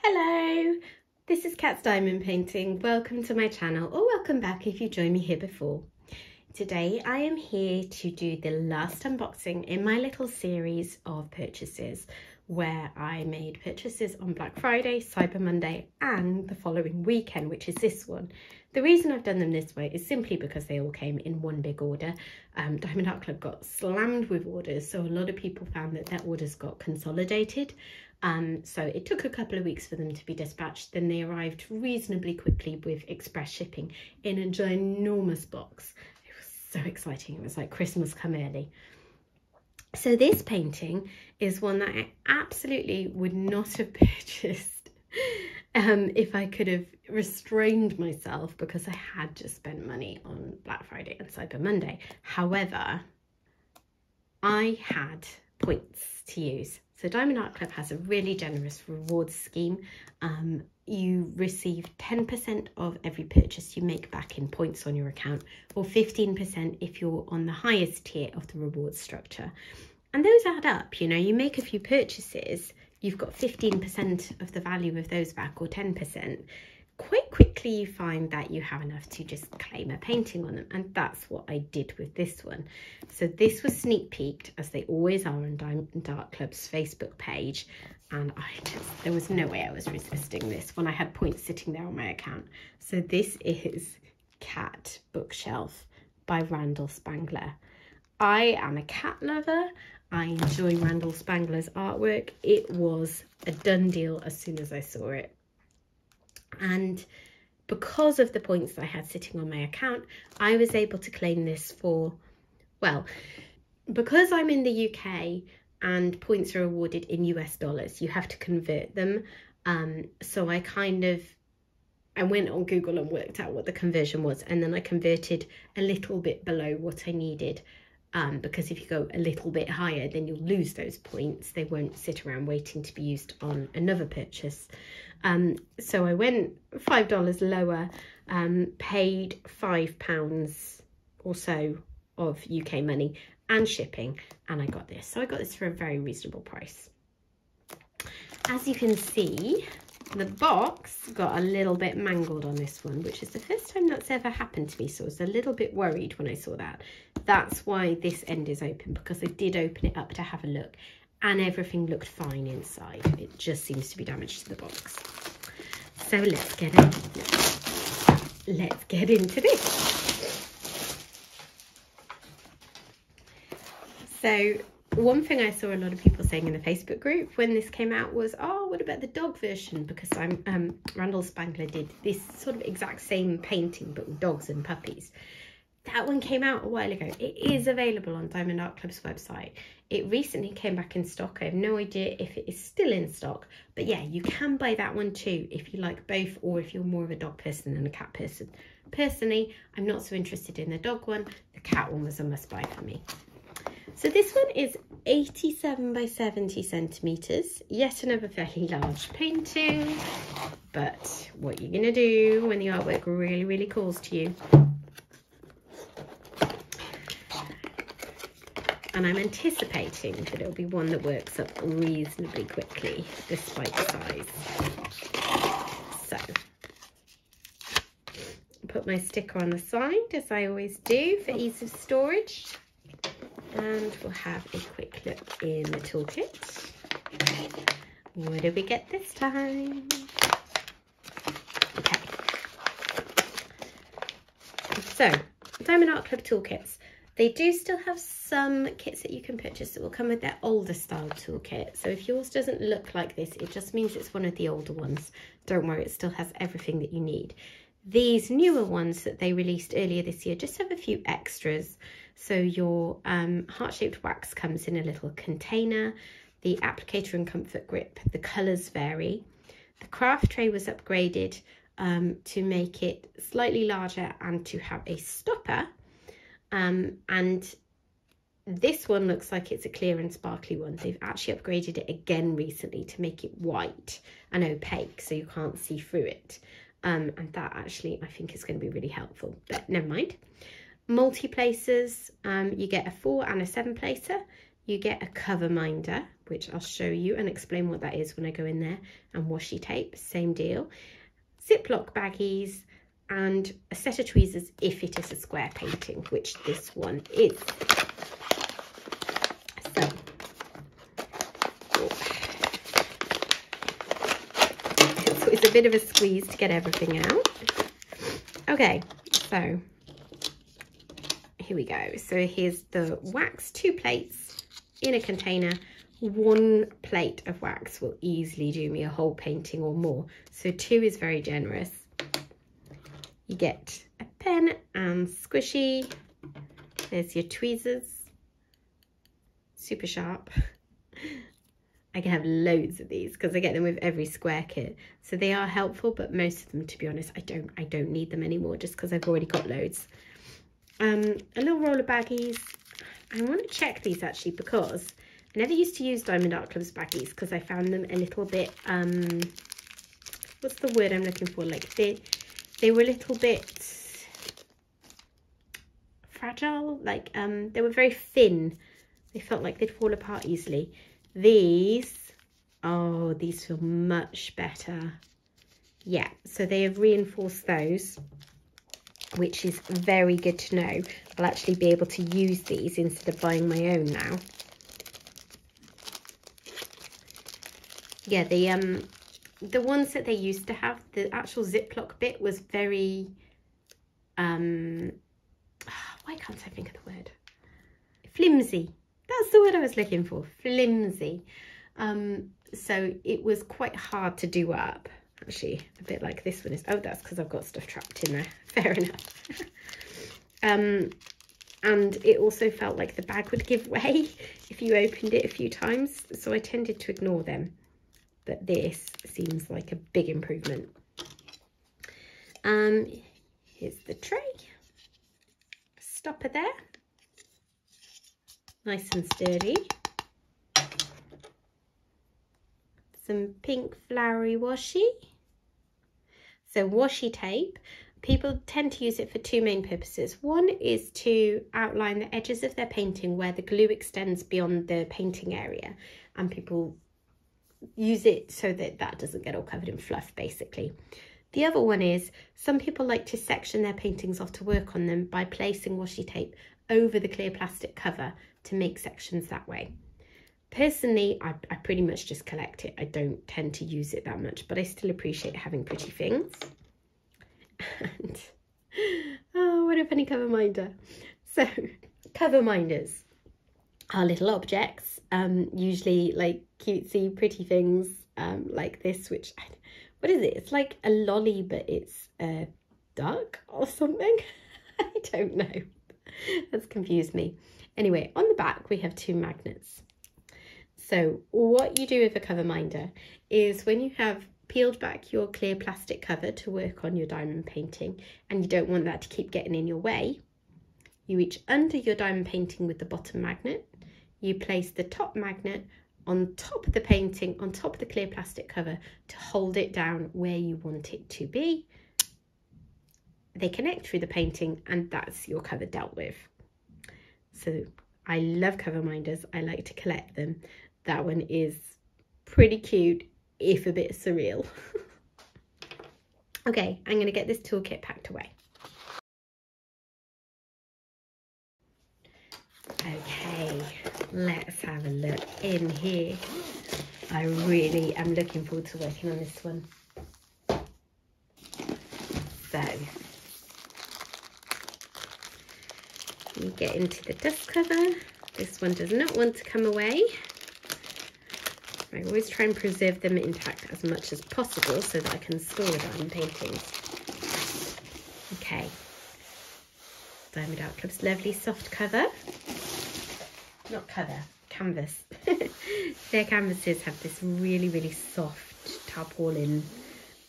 Hello, this is Cat's Diamond Painting. Welcome to my channel or welcome back if you joined me here before. Today I am here to do the last unboxing in my little series of purchases where I made purchases on Black Friday, Cyber Monday and the following weekend, which is this one. The reason I've done them this way is simply because they all came in one big order. Um, Diamond Art Club got slammed with orders, so a lot of people found that their orders got consolidated. Um, so it took a couple of weeks for them to be dispatched. Then they arrived reasonably quickly with express shipping in a ginormous box. It was so exciting. It was like Christmas come early. So this painting is one that I absolutely would not have purchased um, if I could have restrained myself because I had just spent money on Black Friday and Cyber Monday. However, I had points to use. So Diamond Art Club has a really generous rewards scheme. Um, you receive 10% of every purchase you make back in points on your account or 15% if you're on the highest tier of the rewards structure. And those add up, you know, you make a few purchases, you've got 15% of the value of those back or 10% quite quickly you find that you have enough to just claim a painting on them and that's what I did with this one. So this was sneak peeked as they always are on Diamond Art Club's Facebook page and I just, there was no way I was resisting this when I had points sitting there on my account. So this is Cat Bookshelf by Randal Spangler. I am a cat lover. I enjoy Randal Spangler's artwork. It was a done deal as soon as I saw it. And because of the points I had sitting on my account, I was able to claim this for, well, because I'm in the UK and points are awarded in US dollars, you have to convert them. Um, so I kind of, I went on Google and worked out what the conversion was and then I converted a little bit below what I needed um, because if you go a little bit higher, then you'll lose those points. They won't sit around waiting to be used on another purchase. Um, so I went $5 lower, um, paid £5 or so of UK money and shipping, and I got this. So I got this for a very reasonable price. As you can see, the box got a little bit mangled on this one, which is the first time that's ever happened to me. So I was a little bit worried when I saw that. That's why this end is open, because I did open it up to have a look and everything looked fine inside. It just seems to be damaged to the box. So let's get. Let's get into this. So one thing I saw a lot of people saying in the Facebook group when this came out was, oh, what about the dog version? Because I'm um, Randal Spangler did this sort of exact same painting, but with dogs and puppies. That one came out a while ago. It is available on Diamond Art Club's website. It recently came back in stock. I have no idea if it is still in stock, but yeah, you can buy that one too if you like both or if you're more of a dog person than a cat person. Personally, I'm not so interested in the dog one. The cat one was a must buy for me. So this one is 87 by 70 centimetres, yet another fairly large painting, but what you're gonna do when the artwork really, really calls to you. And I'm anticipating that it'll be one that works up reasonably quickly, despite the size. So, put my sticker on the side, as I always do, for ease of storage and we'll have a quick look in the toolkit. What do we get this time? Okay. So, Diamond Art Club toolkits. They do still have some kits that you can purchase that will come with their older style toolkit. So if yours doesn't look like this, it just means it's one of the older ones. Don't worry, it still has everything that you need. These newer ones that they released earlier this year just have a few extras. So your um, heart-shaped wax comes in a little container. The applicator and comfort grip, the colours vary. The craft tray was upgraded um, to make it slightly larger and to have a stopper. Um, and this one looks like it's a clear and sparkly one. They've actually upgraded it again recently to make it white and opaque so you can't see through it. Um, and that actually I think is going to be really helpful, but never mind multi-placers, um, you get a four and a seven placer. You get a cover minder, which I'll show you and explain what that is when I go in there, and washi tape, same deal. Ziploc baggies, and a set of tweezers if it is a square painting, which this one is. So, so it's a bit of a squeeze to get everything out. Okay, so here we go. So here's the wax, two plates in a container. One plate of wax will easily do me a whole painting or more. So two is very generous. You get a pen and squishy. There's your tweezers. Super sharp. I can have loads of these because I get them with every square kit. So they are helpful, but most of them, to be honest, I don't I don't need them anymore just because I've already got loads. Um, a little roll of baggies. I want to check these actually because I never used to use Diamond Art Club's baggies because I found them a little bit, um, what's the word I'm looking for? Like they, they were a little bit fragile, like um, they were very thin. They felt like they'd fall apart easily. These, oh, these feel much better. Yeah, so they have reinforced those, which is very good to know. I'll actually be able to use these instead of buying my own now. Yeah, the um the ones that they used to have, the actual Ziploc bit was very, um, why can't I think of the word? Flimsy. That's the word I was looking for, flimsy. Um, so it was quite hard to do up, a bit like this one is. Oh, that's because I've got stuff trapped in there. Fair enough. um, and it also felt like the bag would give way if you opened it a few times. So I tended to ignore them but this seems like a big improvement. Um, here's the tray. Stopper there. Nice and sturdy. Some pink flowery washi. So washi tape, people tend to use it for two main purposes. One is to outline the edges of their painting where the glue extends beyond the painting area and people use it so that that doesn't get all covered in fluff basically. The other one is some people like to section their paintings off to work on them by placing washi tape over the clear plastic cover to make sections that way. Personally, I, I pretty much just collect it. I don't tend to use it that much, but I still appreciate having pretty things. And, oh, what a funny cover minder. So, cover minders are little objects, um, usually like cutesy, pretty things um, like this, which, what is it? It's like a lolly, but it's a duck or something. I don't know. That's confused me. Anyway, on the back, we have two magnets. So what you do with a cover minder is when you have peeled back your clear plastic cover to work on your diamond painting and you don't want that to keep getting in your way, you reach under your diamond painting with the bottom magnet, you place the top magnet on top of the painting, on top of the clear plastic cover to hold it down where you want it to be. They connect through the painting and that's your cover dealt with. So I love cover minders. I like to collect them. That one is pretty cute, if a bit surreal. okay, I'm going to get this toolkit packed away. Okay, let's have a look in here. I really am looking forward to working on this one. So, you get into the dust cover. This one does not want to come away. I always try and preserve them intact as much as possible so that I can store them in paintings. Okay, Diamond Art Club's lovely soft cover not cover, canvas. Their canvases have this really, really soft tarpaulin,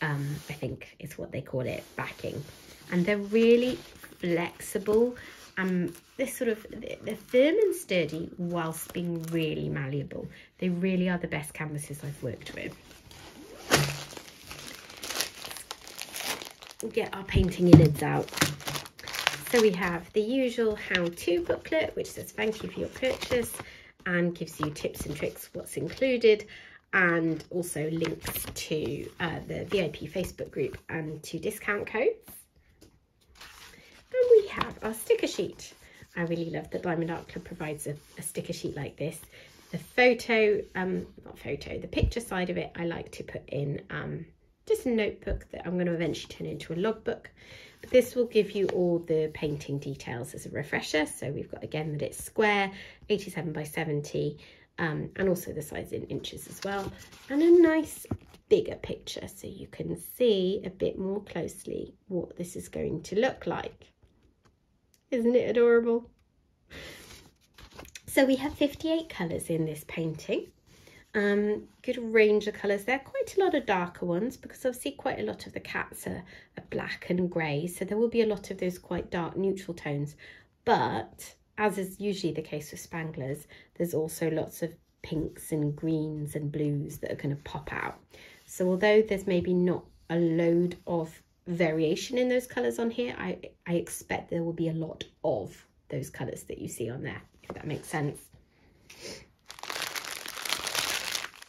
um, I think is what they call it, backing. And they're really flexible and they're sort of, they're firm and sturdy whilst being really malleable. They really are the best canvases I've worked with. We'll get our painting innards out. So we have the usual how-to booklet, which says thank you for your purchase. and gives you tips and tricks what's included and also links to uh, the VIP Facebook group and to discount codes. And we have our sticker sheet. I really love that Diamond Art Club provides a, a sticker sheet like this. The photo, um, not photo, the picture side of it, I like to put in um, just a notebook that I'm going to eventually turn into a logbook. But this will give you all the painting details as a refresher. So we've got again that it's square, 87 by 70, um, and also the size in inches as well. And a nice bigger picture so you can see a bit more closely what this is going to look like. Isn't it adorable? So we have 58 colours in this painting. Um, good range of colours there, quite a lot of darker ones because obviously quite a lot of the cats are, are black and grey. So there will be a lot of those quite dark neutral tones. But as is usually the case with Spanglers, there's also lots of pinks and greens and blues that are going to pop out. So although there's maybe not a load of variation in those colours on here, I, I expect there will be a lot of those colours that you see on there, if that makes sense.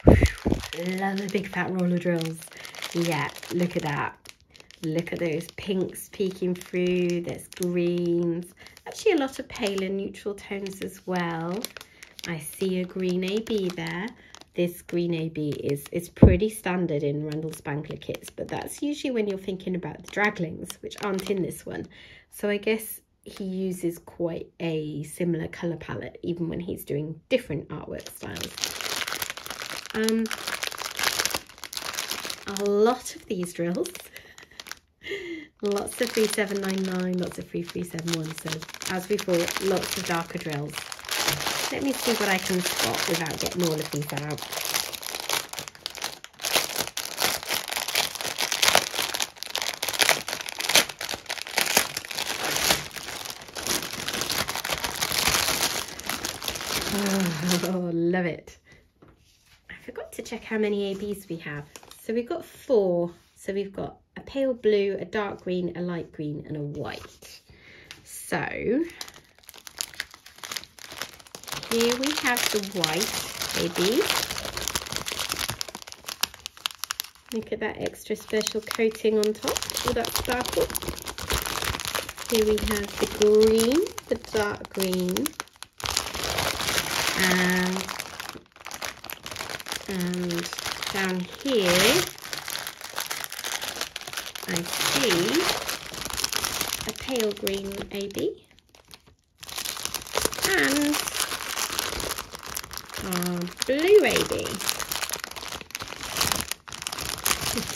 Love the big fat roller drills. Yeah, look at that. Look at those pinks peeking through. There's greens. Actually, a lot of paler neutral tones as well. I see a green AB there. This green AB is, is pretty standard in Randal Spangler kits, but that's usually when you're thinking about the draglings, which aren't in this one. So I guess he uses quite a similar colour palette, even when he's doing different artwork styles. Um, a lot of these drills lots of 3799 lots of 3371 so as before, lots of darker drills let me see what I can spot without getting all of these out Oh, love it. I forgot to check how many ABs we have. So we've got four. So we've got a pale blue, a dark green, a light green and a white. So here we have the white AB. Look at that extra special coating on top, all that sparkle. Here we have the green, the dark green, and, and down here I see a pale green AB and blue AB.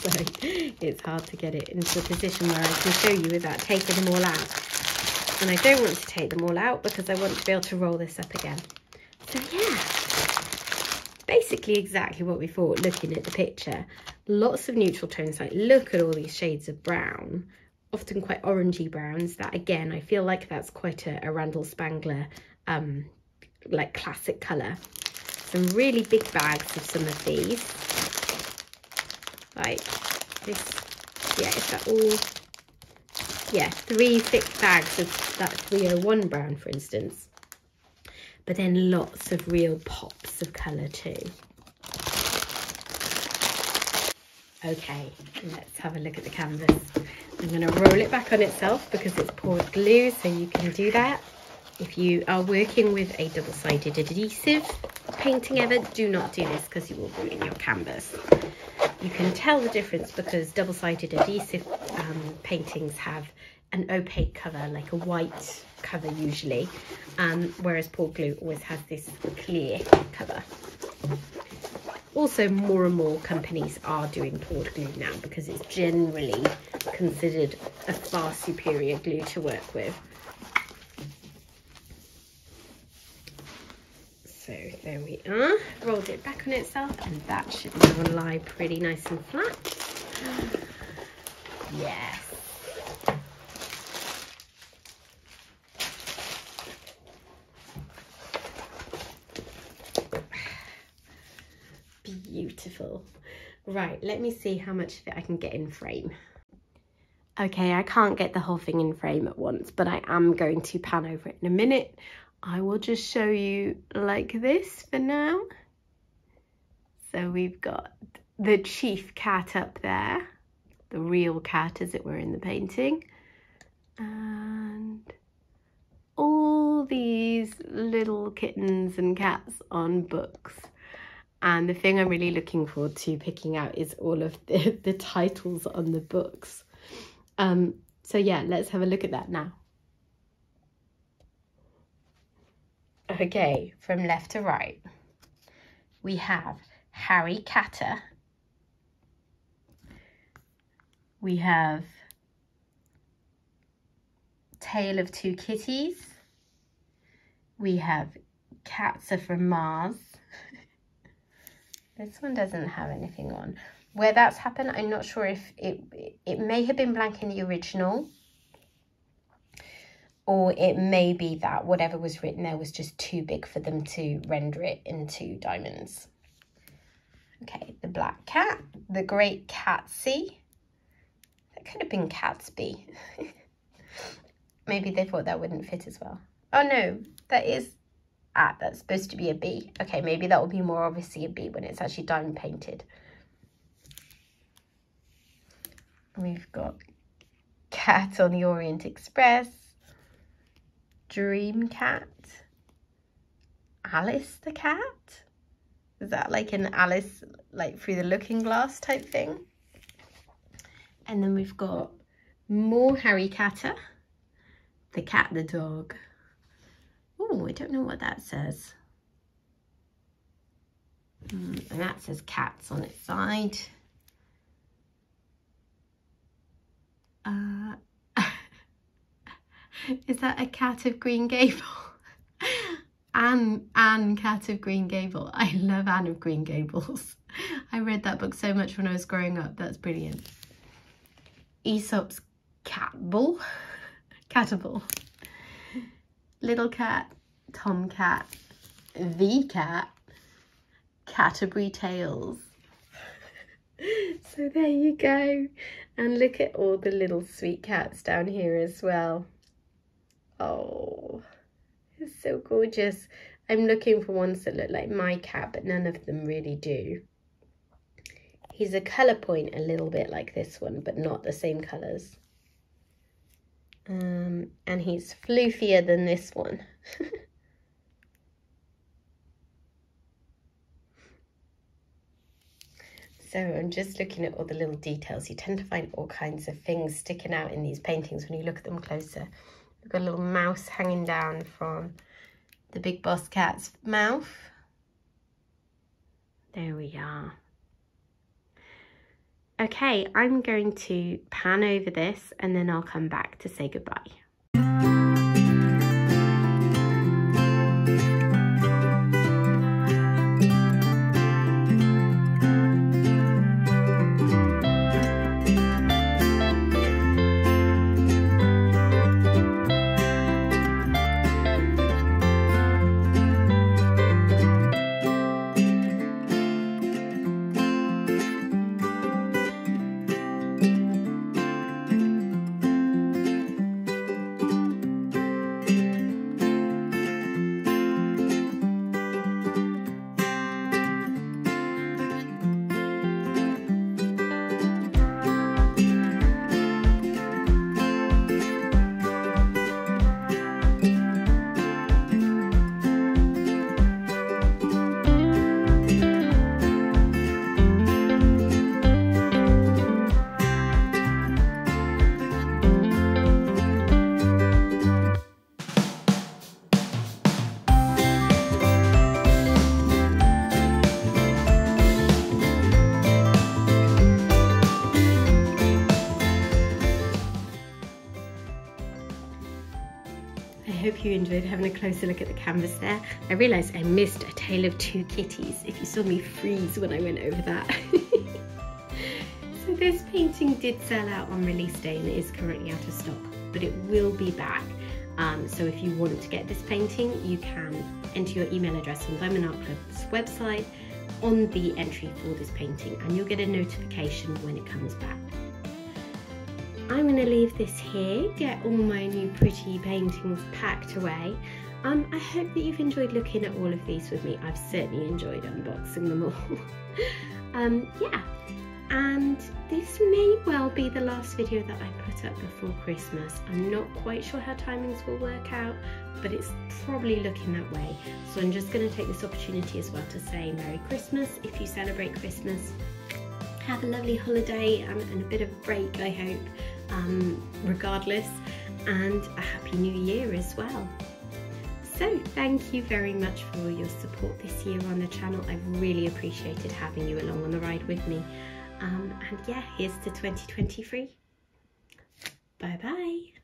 Sorry, it's hard to get it into a position where I can show you without taking them all out. And I don't want to take them all out because I want to be able to roll this up again. So yeah, basically exactly what we thought looking at the picture. Lots of neutral tones, like look at all these shades of brown, often quite orangey browns. That again, I feel like that's quite a, a Randal Spangler um, like classic colour. Some really big bags of some of these. Like this, yeah, is that all? Yeah, three thick bags of that 301 brown, for instance but then lots of real pops of colour too. Okay, let's have a look at the canvas. I'm going to roll it back on itself because it's poured glue, so you can do that. If you are working with a double-sided adhesive painting ever, do not do this because you will ruin your canvas. You can tell the difference because double-sided adhesive um, paintings have an opaque cover, like a white cover usually, um, whereas poured glue always has this clear cover. Also, more and more companies are doing poured glue now because it's generally considered a far superior glue to work with. So there we are, rolled it back on itself and that should now lie pretty nice and flat. Yes. beautiful. Right, let me see how much of it I can get in frame. Okay, I can't get the whole thing in frame at once, but I am going to pan over it in a minute. I will just show you like this for now. So we've got the chief cat up there, the real cat as it were in the painting. And all these little kittens and cats on books. And the thing I'm really looking forward to picking out is all of the, the titles on the books. Um, so yeah, let's have a look at that now. Okay, from left to right, we have Harry Catter. We have Tale of Two Kitties. We have Cats are from Mars. this one doesn't have anything on. Where that's happened, I'm not sure if it, it may have been blank in the original or it may be that whatever was written there was just too big for them to render it into diamonds. Okay, the black cat, the great Catsy. That could have been Catsby. Maybe they thought that wouldn't fit as well. Oh no, that is, ah, that's supposed to be a B. Okay, maybe that will be more obviously a B when it's actually diamond painted. We've got Cat on the Orient Express, Dream Cat, Alice the Cat. Is that like an Alice, like through the looking glass type thing? And then we've got more Harry Catter, the cat, the dog. Oh, I don't know what that says. Mm, and that says cats on its side. Uh, is that a cat of Green Gable? Anne, Anne Cat of Green Gable. I love Anne of Green Gables. I read that book so much when I was growing up. That's brilliant. Aesop's Catbull. Catable. Little Cat, Tom Cat, The Cat, Canterbury Tales. so there you go. And look at all the little sweet cats down here as well. Oh, it's so gorgeous. I'm looking for ones that look like my cat, but none of them really do. He's a colour point a little bit like this one, but not the same colours. Um, and he's floofier than this one. So I'm just looking at all the little details. You tend to find all kinds of things sticking out in these paintings when you look at them closer. We've got a little mouse hanging down from the big boss cat's mouth. There we are. Okay, I'm going to pan over this and then I'll come back to say goodbye. Hope you enjoyed having a closer look at the canvas there. I realised I missed A Tale of Two Kitties, if you saw me freeze when I went over that. so this painting did sell out on release day and it is currently out of stock, but it will be back. Um, so if you want to get this painting, you can enter your email address on Diamond Art Club's website on the entry for this painting and you'll get a notification when it comes back. I'm going to leave this here, get all my new pretty paintings packed away. Um, I hope that you've enjoyed looking at all of these with me. I've certainly enjoyed unboxing them all. um, yeah, and this may well be the last video that I put up before Christmas. I'm not quite sure how timings will work out, but it's probably looking that way. So I'm just going to take this opportunity as well to say Merry Christmas if you celebrate Christmas. Have a lovely holiday and, a bit of a break, I hope, um, regardless, and a Happy New Year as well. So thank you very much for your support this year on the channel. I've really appreciated having you along on the ride with me. Um, and yeah, here's to 2023. Bye bye.